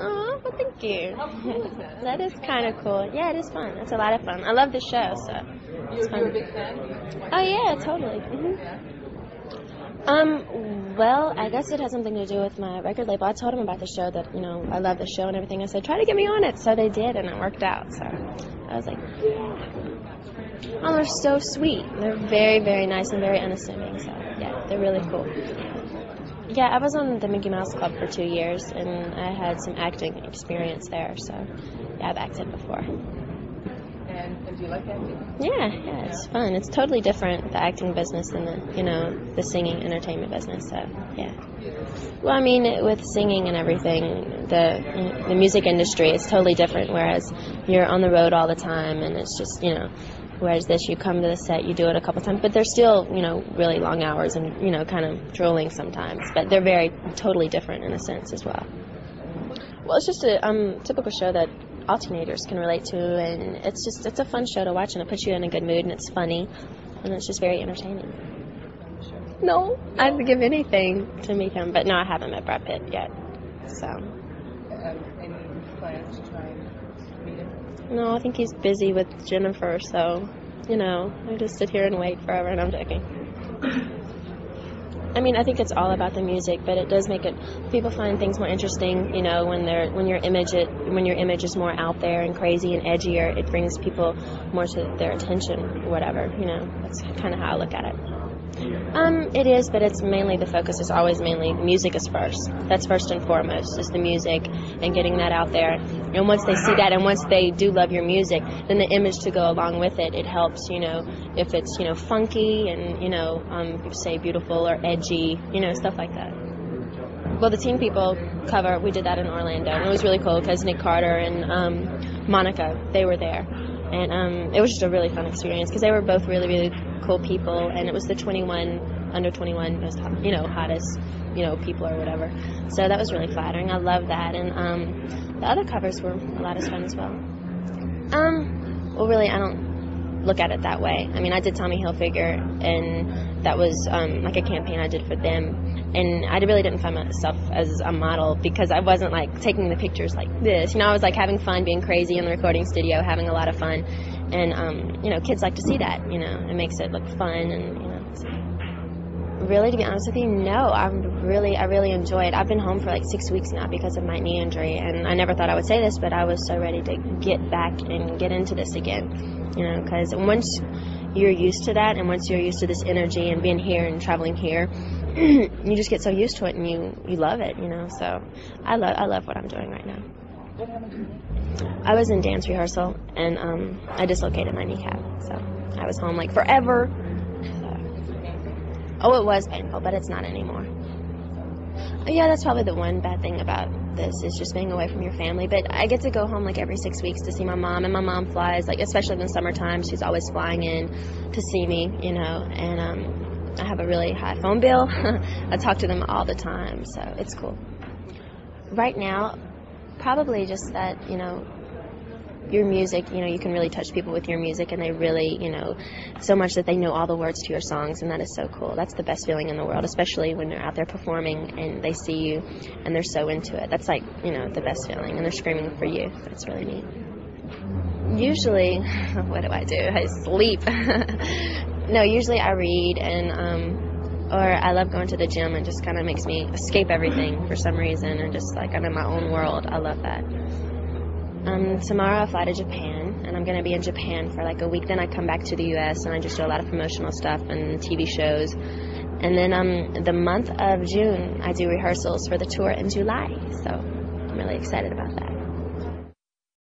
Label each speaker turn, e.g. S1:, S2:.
S1: Oh, well, thank you.
S2: Cool is that?
S1: that is kind of cool. Yeah, it is fun. It's a lot of fun. I love the show, so
S2: You're, you're a big fan?
S1: Oh yeah, totally. hmm
S2: Yeah.
S1: Um, well, I guess it has something to do with my record label. I told them about the show that, you know, I love the show and everything. I said, try to get me on it. So they did, and it worked out. So I was like, yeah. Oh, they're so sweet. They're very, very nice and very unassuming. So, yeah, they're really cool. Yeah, I was on the Mickey Mouse Club for two years, and I had some acting experience there. So, yeah, I've acted before.
S2: And, and do you like acting?
S1: Yeah, yeah, it's fun. It's totally different the acting business than the you know the singing entertainment business. So yeah. Well, I mean, with singing and everything, the the music industry is totally different. Whereas you're on the road all the time, and it's just you know. Whereas this, you come to the set, you do it a couple times, but they're still, you know, really long hours and, you know, kind of drooling sometimes. But they're very totally different in a sense as well. Well, it's just a um, typical show that all teenagers can relate to, and it's just it's a fun show to watch, and it puts you in a good mood, and it's funny, and it's just very entertaining. No, I'd give anything to meet him, but no, I haven't met Brad Pitt yet. So
S2: Um, any plans to try and meet him?
S1: No, I think he's busy with Jennifer, so you know, I just sit here and wait forever, and I'm joking. I mean, I think it's all about the music, but it does make it. People find things more interesting, you know, when they're when your image it when your image is more out there and crazy and edgier. It brings people more to their attention, whatever. You know, that's kind of how I look at it. Um, it is, but it's mainly the focus is always mainly the music is first. That's first and foremost is the music and getting that out there. And once they see that, and once they do love your music, then the image to go along with it. It helps, you know, if it's you know funky and you know, um, say beautiful or edgy, you know, stuff like that. Well, the Teen People cover, we did that in Orlando, and it was really cool because Nick Carter and um, Monica, they were there, and um, it was just a really fun experience because they were both really, really cool people, and it was the 21 under 21 most, you know, hottest, you know, people or whatever. So that was really flattering. I love that, and um, the other covers were a lot of fun as well. Um, well, really, I don't look at it that way. I mean, I did Tommy Hilfiger, and that was um, like a campaign I did for them. And I really didn't find myself as a model because I wasn't like taking the pictures like this. You know, I was like having fun, being crazy in the recording studio, having a lot of fun. And, um, you know, kids like to see that, you know, it makes it look fun and, you know. Really, to be honest with you, no. I'm really, I really enjoy it. I've been home for like six weeks now because of my knee injury, and I never thought I would say this, but I was so ready to get back and get into this again. You know, because once you're used to that, and once you're used to this energy and being here and traveling here, you just get so used to it, and you you love it. You know, so I love I love what I'm doing right now.
S2: What happened?
S1: I was in dance rehearsal, and um, I dislocated my kneecap, so I was home like forever. Oh, it was painful, but it's not anymore. Yeah, that's probably the one bad thing about this is just being away from your family. But I get to go home like every six weeks to see my mom, and my mom flies like especially in the summertime. She's always flying in to see me, you know. And um, I have a really high phone bill. I talk to them all the time, so it's cool. Right now, probably just that you know your music, you know, you can really touch people with your music and they really, you know, so much that they know all the words to your songs and that is so cool. That's the best feeling in the world, especially when they're out there performing and they see you and they're so into it. That's like, you know, the best feeling and they're screaming for you. That's really neat. Usually, what do I do? I sleep. no, usually I read and um or I love going to the gym and just kind of makes me escape everything for some reason and just like I'm in my own world. I love that. Um, tomorrow I fly to Japan, and I'm going to be in Japan for like a week. Then I come back to the U.S. and I just do a lot of promotional stuff and TV shows. And then um, the month of June, I do rehearsals for the tour in July. So I'm really excited about that.